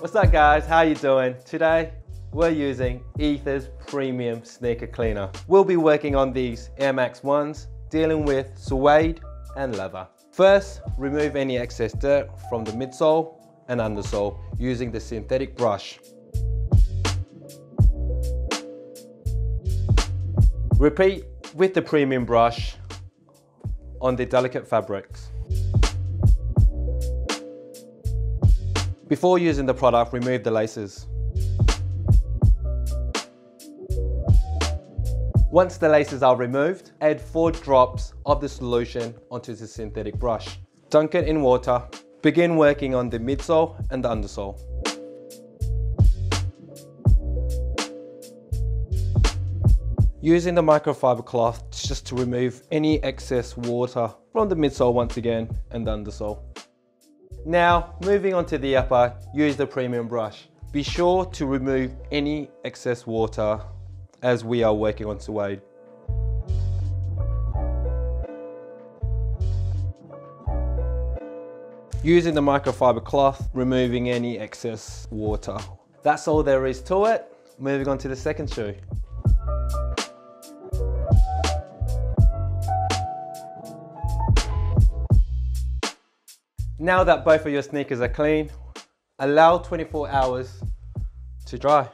What's up guys, how you doing? Today, we're using Aether's Premium Sneaker Cleaner. We'll be working on these Air Max 1s, dealing with suede and leather. First, remove any excess dirt from the midsole and undersole using the synthetic brush. Repeat with the premium brush on the delicate fabrics. Before using the product, remove the laces. Once the laces are removed, add four drops of the solution onto the synthetic brush. Dunk it in water. Begin working on the midsole and the undersole. Using the microfiber cloth just to remove any excess water from the midsole once again and the undersole. Now, moving on to the upper, use the premium brush. Be sure to remove any excess water as we are working on suede. Using the microfiber cloth, removing any excess water. That's all there is to it. Moving on to the second shoe. Now that both of your sneakers are clean, allow 24 hours to dry.